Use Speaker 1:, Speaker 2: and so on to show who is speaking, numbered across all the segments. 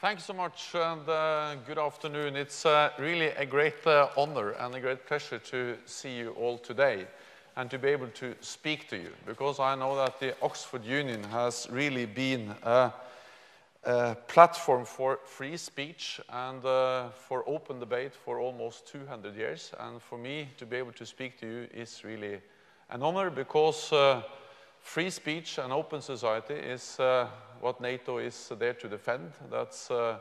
Speaker 1: Thank you so much and uh, good afternoon. It's uh, really a great uh, honor and a great pleasure to see you all today and to be able to speak to you because I know that the Oxford Union has really been a, a platform for free speech and uh, for open debate for almost 200 years. And for me to be able to speak to you is really an honor because uh, free speech and open society is uh, what NATO is there to defend. That's uh,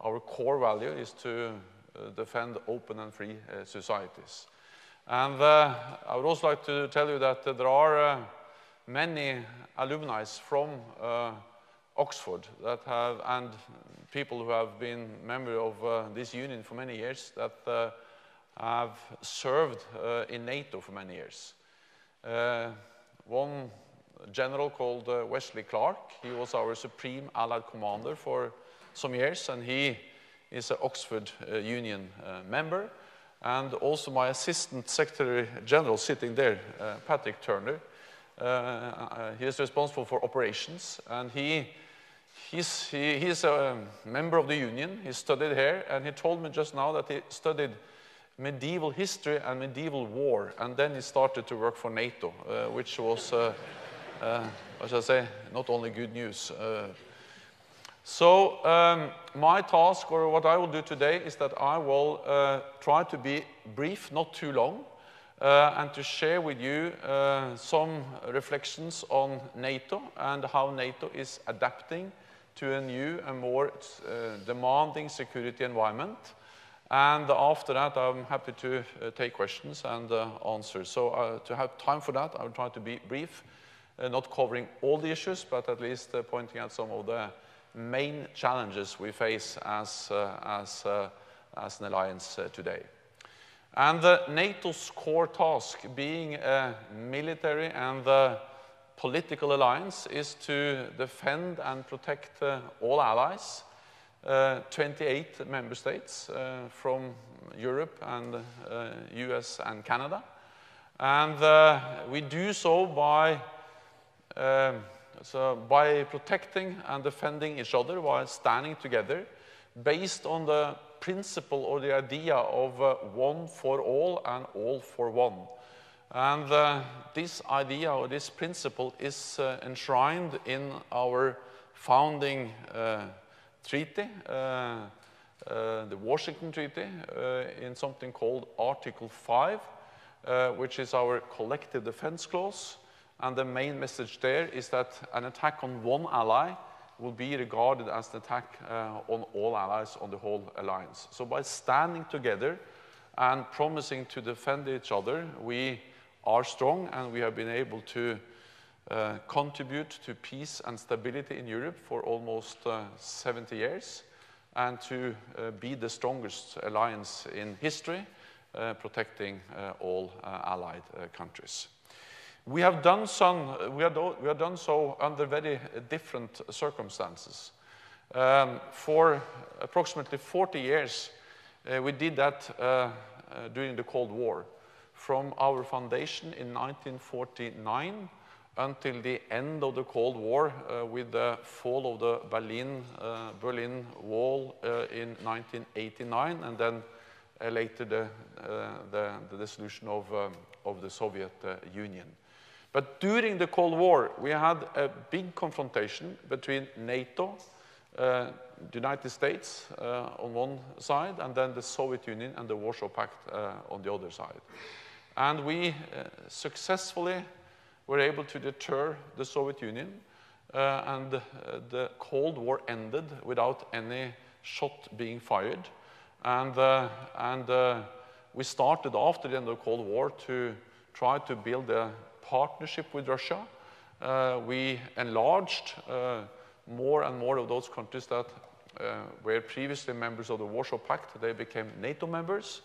Speaker 1: our core value is to uh, defend open and free uh, societies. And uh, I would also like to tell you that there are many alumni from Oxford that have, and people who have been member of this union for many years that have served in NATO for many years. one general called uh, Wesley Clark. He was our Supreme Allied Commander for some years, and he is an Oxford uh, Union uh, member. And also my Assistant Secretary General sitting there, uh, Patrick Turner. Uh, uh, he is responsible for operations, and he, he's, he, he's a member of the Union. He studied here, and he told me just now that he studied medieval history and medieval war, and then he started to work for NATO, which was uh, what shall I say, not only good news. Uh, so um, my task, or what I will do today, is that I will uh, try to be brief, not too long, uh, and to share with you uh, some reflections on NATO and how NATO is adapting to a new and more uh, demanding security environment. And after that, I'm happy to take questions and answer. So to have time for that, I will try to be brief uh, Uh, not covering all the issues, but at least uh, pointing out some of the main challenges we face as, uh, as, uh, as an alliance uh, today. And NATO's core task, being a military and political alliance, is to defend and protect all allies, 28 member states from Europe and US and Canada. And we do so by um, so by protecting and defending each other while standing together based on the principle or the idea of uh, one for all and all for one. And uh, this idea or this principle is uh, enshrined in our founding uh, treaty, uh, uh, the Washington Treaty, in something called Article 5, which is our collective defense clause. And the main message there is that an attack on one ally will be regarded as an attack uh, on all allies on the whole alliance. So by standing together and promising to defend each other, we are strong and we have been able to uh, contribute to peace and stability in Europe for almost uh, 70 years and to uh, be the strongest alliance in history, uh, protecting uh, all allied countries. We have done, we have, we have done so under very different circumstances. Um, for approximately 40 years, uh, we did that uh, uh, during the Cold War. From our foundation in 1949 until the end of the Cold War uh, with the fall of the Berlin, uh, Berlin Wall uh, in 1989 and then later the, the, the, dissolution of, um, of the Soviet Union. But during the Cold War, we had a big confrontation between NATO, uh, the United States uh, on one side, and then the Soviet Union and the Warsaw Pact uh, on the other side. And we uh, successfully were able to deter the Soviet Union, uh, and uh, the Cold War ended without any shot being fired. And, and we started after the end of the Cold War to try to build a partnership with Russia. Uh, we enlarged uh, more and more of those countries that uh, were previously members of the Warsaw Pact. They became NATO members.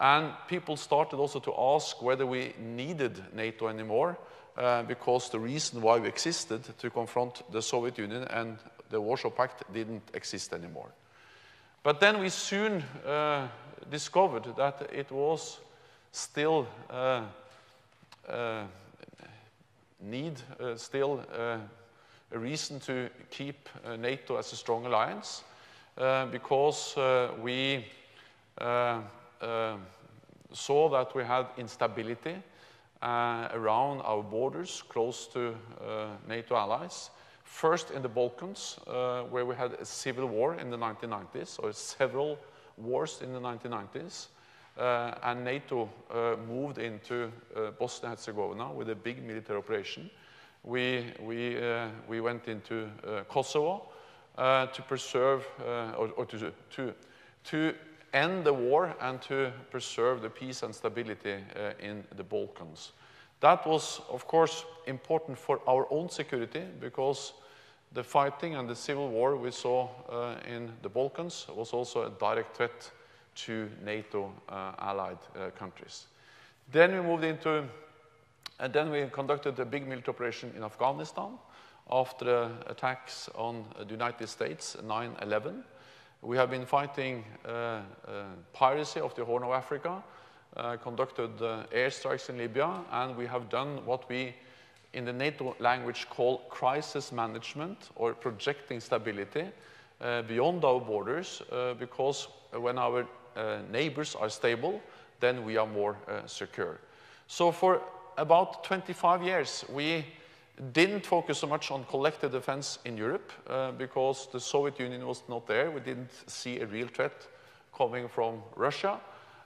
Speaker 1: And people started also to ask whether we needed NATO anymore, uh, because the reason why we existed to confront the Soviet Union and the Warsaw Pact didn't exist anymore. But then we soon uh, discovered that it was still uh, need uh, still uh, a reason to keep uh, NATO as a strong alliance. Uh, because uh, we uh, saw that we had instability around our borders close to NATO allies. First in the Balkans, where we had a civil war in the 1990s, or several wars in the 1990s. Uh, and NATO uh, moved into uh, Bosnia-Herzegovina with a big military operation. We, we, we went into Kosovo to preserve or, or to, to, to end the war and to preserve the peace and stability in the Balkans. That was, of course, important for our own security because the fighting and the civil war we saw in the Balkans was also a direct threat to NATO uh, allied uh, countries. Then we moved into, and then we conducted a big military operation in Afghanistan after the attacks on the United States 9 11. We have been fighting uh, uh, piracy of the Horn of Africa, uh, conducted airstrikes in Libya, and we have done what we in the NATO language call crisis management or projecting stability uh, beyond our borders uh, because when our uh, neighbors are stable, then we are more secure. So for about 25 years, we didn't focus so much on collective defense in Europe uh, because the Soviet Union was not there. We didn't see a real threat coming from Russia.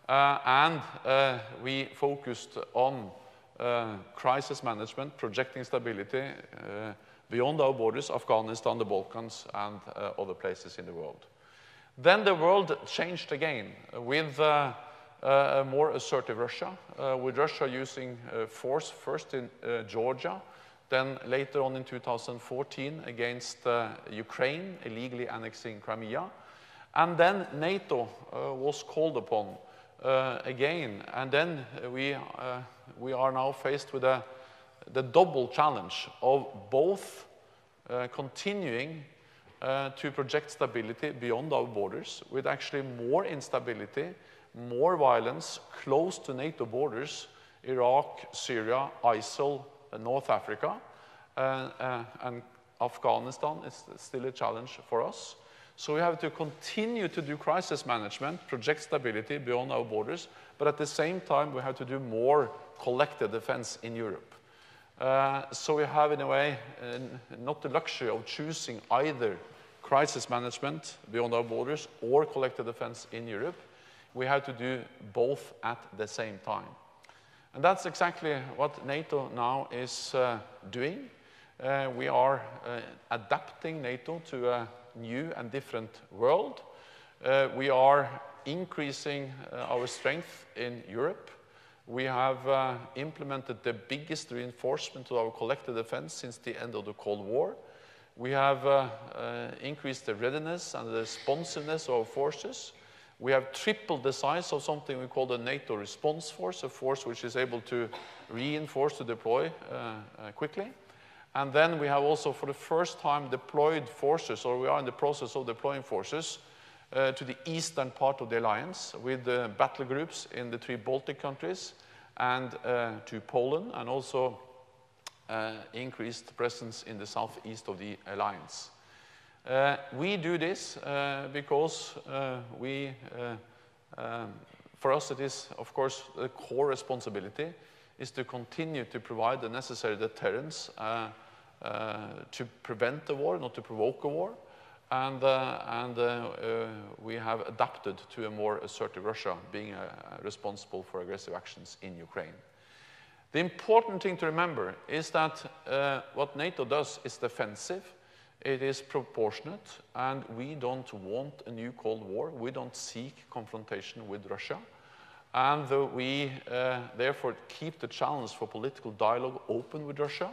Speaker 1: Uh, and uh, we focused on uh, crisis management, projecting stability uh, beyond our borders, Afghanistan, the Balkans, and uh, other places in the world. Then the world changed again with a more assertive Russia, with Russia using force first in Georgia, then later on in 2014 against uh, Ukraine, illegally annexing Crimea. And then NATO uh, was called upon uh, again. And then we, uh, we are now faced with a, the double challenge of both uh, continuing uh, to project stability beyond our borders with actually more instability, more violence close to NATO borders, Iraq, Syria, ISIL, North Africa, uh, uh, and Afghanistan is still a challenge for us. So we have to continue to do crisis management, project stability beyond our borders, but at the same time, we have to do more collective defense in Europe. Uh, so we have, in a way, uh, not the luxury of choosing either crisis management beyond our borders or collective defense in Europe. We have to do both at the same time. And that's exactly what NATO now is uh, doing. Uh, we are uh, adapting NATO to a new and different world. Uh, we are increasing uh, our strength in Europe. We have uh, implemented the biggest reinforcement to our collective defense since the end of the Cold War. We have uh, increased the readiness and the responsiveness of our forces. We have tripled the size of something we call the NATO Response Force, a force which is able to reinforce to deploy uh, uh, quickly. And then we have also, for the first time, deployed forces, or we are in the process of deploying forces uh, to the eastern part of the alliance with battle groups in the three Baltic countries and uh, to Poland, and also uh, increased presence in the southeast of the alliance. Uh, we do this uh, because uh, we, um, for us it is, of course, the core responsibility is to continue to provide the necessary deterrence uh, uh, to prevent the war, not to provoke a war. And, uh, and we have adapted to a more assertive Russia being responsible for aggressive actions in Ukraine. The important thing to remember is that what NATO does is defensive it is proportionate, and we don't want a new Cold War. We don't seek confrontation with Russia. And we uh, therefore keep the challenge for political dialogue open with Russia.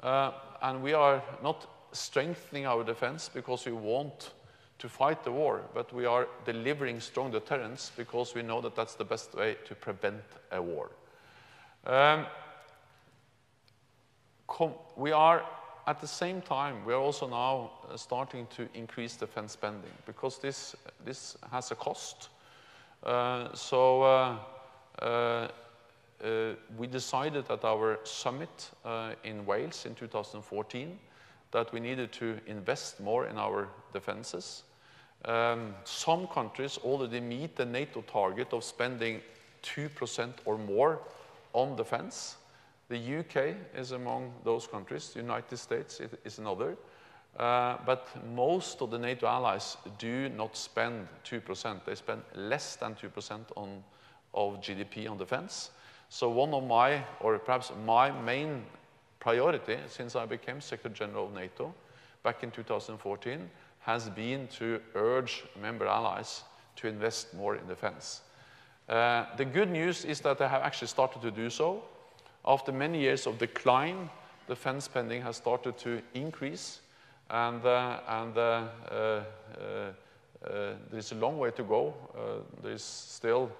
Speaker 1: Uh, and we are not strengthening our defense because we want to fight the war, but we are delivering strong deterrence because we know that that's the best way to prevent a war. Um, we are at the same time, we are also now uh, starting to increase defense spending because this, this has a cost. Uh, so uh, uh, uh we decided at our summit uh, in Wales in 2014 that we needed to invest more in our defenses. Um, some countries already meet the NATO target of spending 2% or more on defense. The UK is among those countries, the United States is another. Uh, but most of the NATO allies do not spend 2%. They spend less than 2% on, of GDP on defense. So one of my, or perhaps my main priority since I became Secretary General of NATO back in 2014 has been to urge member allies to invest more in defense. Uh, the good news is that they have actually started to do so. After many years of decline, defense spending has started to increase and, uh, and uh, uh, there is a long way to go. there is still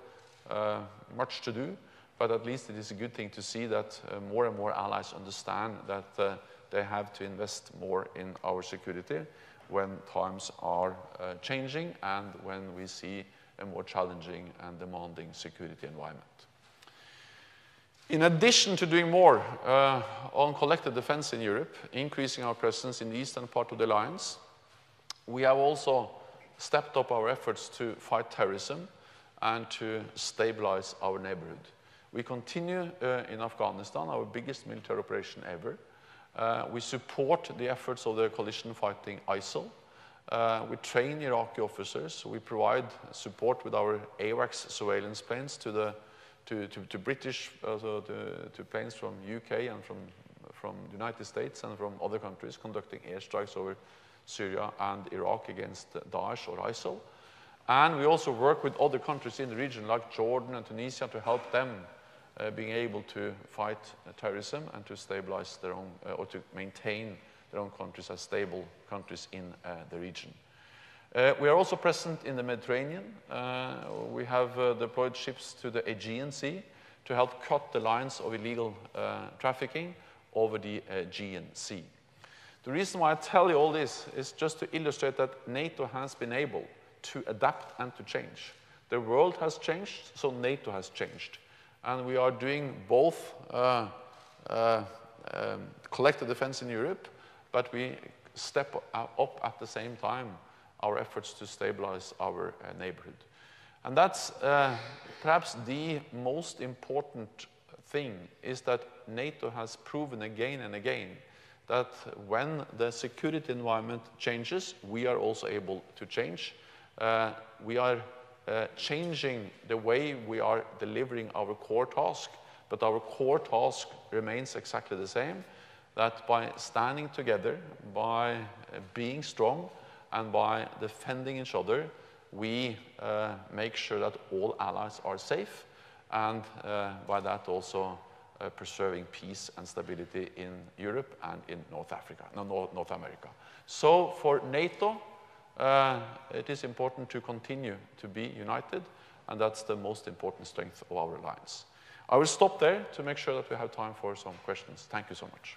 Speaker 1: much to do, but at least it is a good thing to see that more and more allies understand that they have to invest more in our security when times are uh, changing and when we see a more challenging and demanding security environment. In addition to doing more uh, on collective defense in Europe, increasing our presence in the eastern part of the alliance, we have also stepped up our efforts to fight terrorism and to stabilize our neighborhood. We continue uh, in Afghanistan, our biggest military operation ever. Uh, we support the efforts of the coalition fighting ISIL. Uh, we train Iraqi officers. We provide support with our AWACS surveillance planes to the to, to, to British, uh, to, to, planes from UK and from, from the United States and from other countries conducting airstrikes over Syria and Iraq against Daesh or ISIL. And we also work with other countries in the region like Jordan and Tunisia to help them uh, being able to fight uh, terrorism and to stabilize their own, uh, or to maintain their own countries as stable countries in uh, the region. Uh, we are also present in the Mediterranean. Uh, we have deployed ships to the Aegean Sea to help cut the lines of illegal trafficking over the Aegean Sea. The reason why I tell you all this is just to illustrate that NATO has been able to adapt and to change. The world has changed, so NATO has changed. And we are doing both uh, uh, um, collective defense in Europe, but we step up at the same time our efforts to stabilize our uh, neighborhood. And that's uh, perhaps the most important thing is that NATO has proven again and again that when the security environment changes, we are also able to change. Uh, we are uh, changing the way we are delivering our core task, but our core task remains exactly the same, that by standing together, by uh, being strong, and by defending each other, we uh, make sure that all allies are safe, and uh, by that also uh, preserving peace and stability in Europe and in North Africa, no, North America. So for NATO, uh, it is important to continue to be united, and that's the most important strength of our alliance. I will stop there to make sure that we have time for some questions. Thank you so much.